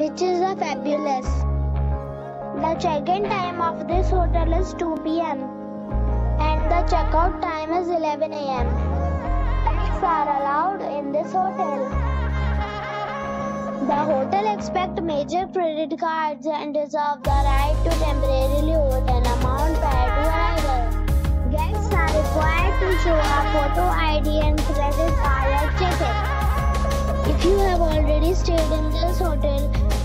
which is a fabulous. The check-in time of this hotel is 2 p.m. and the checkout time is 11 a.m. Pets are allowed in this hotel. The hotel accepts major credit cards and reserves the right to temporarily hold an amount prior to arrival. Guests are required to show a photo ID and credit card at check-in. If you have already stayed in this hotel,